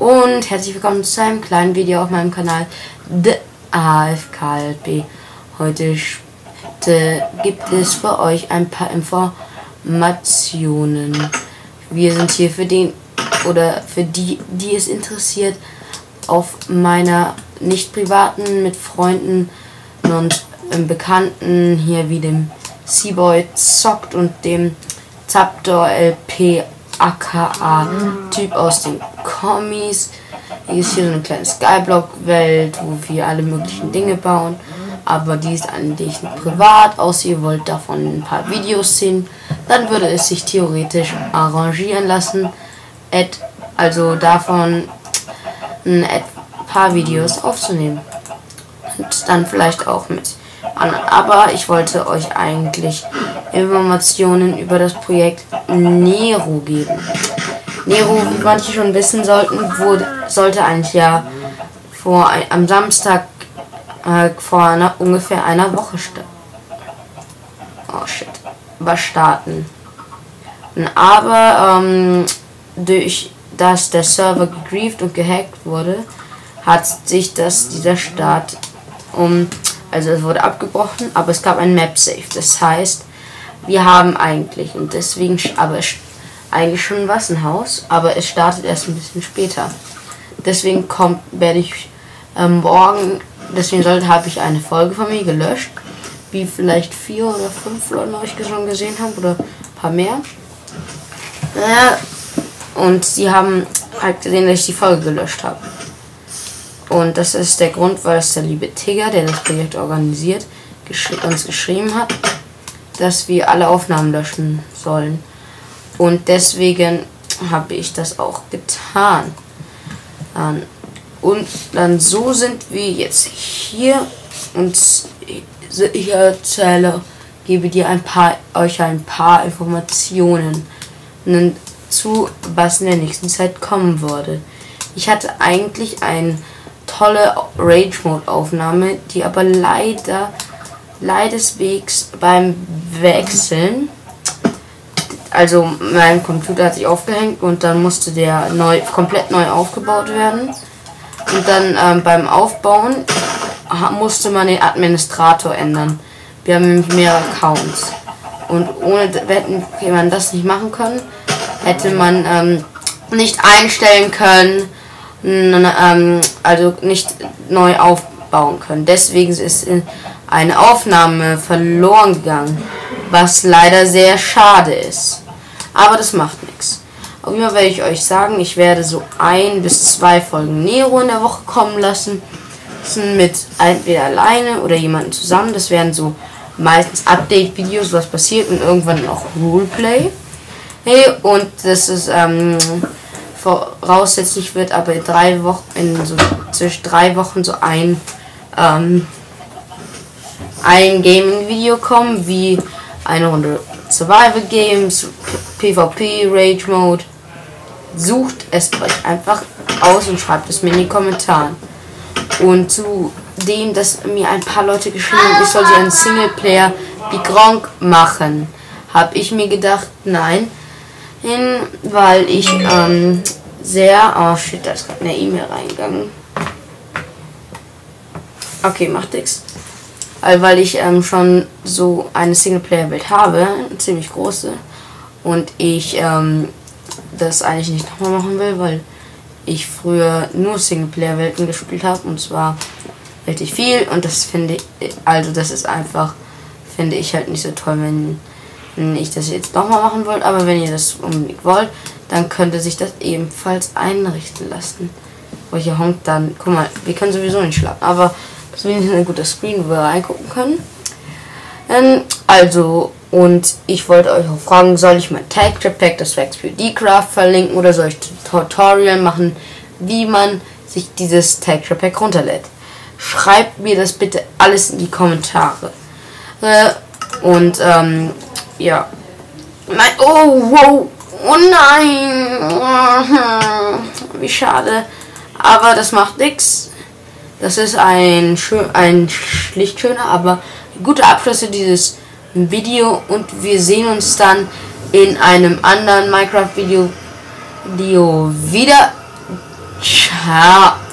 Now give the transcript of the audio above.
und herzlich willkommen zu einem kleinen Video auf meinem Kanal The AFKLP. Heute gibt es für euch ein paar Informationen. Wir sind hier für den oder für die, die es interessiert, auf meiner nicht privaten mit Freunden und Bekannten hier wie dem Seaboy zockt und dem Zaptor LP aka Typ aus den Kommis. Hier ist hier so eine kleine Skyblock-Welt, wo wir alle möglichen Dinge bauen. Aber die ist eigentlich privat, außer ihr wollt davon ein paar Videos sehen. Dann würde es sich theoretisch arrangieren lassen, also davon ein paar Videos aufzunehmen. Und dann vielleicht auch mit anderen. Aber ich wollte euch eigentlich Informationen über das Projekt Nero geben. Nero, wie manche schon wissen sollten, wurde, sollte eigentlich ja vor am Samstag äh, vor einer, ungefähr einer Woche starten. Oh shit. Was starten. Aber ähm, durch dass der Server gegrieft und gehackt wurde, hat sich das dieser Start um also es wurde abgebrochen, aber es gab ein Map Save. Das heißt, wir haben eigentlich und deswegen aber eigentlich schon ein Haus, aber es startet erst ein bisschen später. Deswegen kommt werde ich ähm, morgen, deswegen sollte habe ich eine Folge von mir gelöscht, wie vielleicht vier oder fünf Leute euch schon gesehen haben oder ein paar mehr. Äh, und sie haben halt gesehen, dass ich die Folge gelöscht habe. Und das ist der Grund, weil es der liebe Tigger, der das Projekt organisiert, geschri uns geschrieben hat, dass wir alle Aufnahmen löschen sollen. Und deswegen habe ich das auch getan. Und dann so sind wir jetzt hier und ich erzähle, gebe dir ein paar, euch ein paar Informationen zu, was in der nächsten Zeit kommen würde. Ich hatte eigentlich ein tolle Rage Mode Aufnahme, die aber leider leideswegs beim Wechseln also mein Computer hat sich aufgehängt und dann musste der neu komplett neu aufgebaut werden und dann ähm, beim Aufbauen musste man den Administrator ändern. Wir haben nämlich mehrere Accounts und ohne hätten man das nicht machen können, hätte man ähm, nicht einstellen können, ähm, also nicht neu aufbauen können. Deswegen ist eine Aufnahme verloren gegangen, was leider sehr schade ist. Aber das macht nichts. Auf jeden Fall werde ich euch sagen, ich werde so ein bis zwei Folgen Nero in der Woche kommen lassen. Mit entweder alleine oder jemanden zusammen. Das werden so meistens Update-Videos, was passiert und irgendwann noch Roleplay. Hey, und das ist ähm, voraussichtlich wird aber in drei Wochen, in so zwischen drei Wochen so ein ähm, ein Gaming-Video kommen, wie eine Runde Survival Games, PvP, Rage Mode. Sucht es euch einfach aus und schreibt es mir in die Kommentare. Und zu dem, dass mir ein paar Leute geschrieben haben, ich soll sie einen Singleplayer wie Gronk machen, habe ich mir gedacht, nein, hin, weil ich ähm, sehr... Oh shit, da ist gerade eine E-Mail reingegangen. Okay, macht nix. Weil ich ähm, schon so eine Singleplayer-Welt habe, eine ziemlich große. Und ich ähm, das eigentlich nicht nochmal machen will, weil ich früher nur Singleplayer-Welten gespielt habe und zwar richtig viel und das finde ich, also das ist einfach, finde ich halt nicht so toll, wenn ich das jetzt nochmal machen wollte, aber wenn ihr das unbedingt wollt, dann könnte sich das ebenfalls einrichten lassen. Wo hier honkt dann, guck mal, wir können sowieso nicht schlafen, aber das ist wenigstens ein guter Screen, wo wir reingucken können. Ähm, also, und ich wollte euch auch fragen, soll ich mein Tag Pack, das Wax für Craft verlinken oder soll ich Tutorial machen, wie man sich dieses Tag Pack runterlädt? Schreibt mir das bitte alles in die Kommentare. Äh, und ähm, ja. Nein, oh, wow. Oh nein. Wie schade. Aber das macht nichts. Das ist ein, schön, ein schlicht schöner, aber guter Abschluss dieses Video. Und wir sehen uns dann in einem anderen Minecraft-Video Video wieder. Ciao.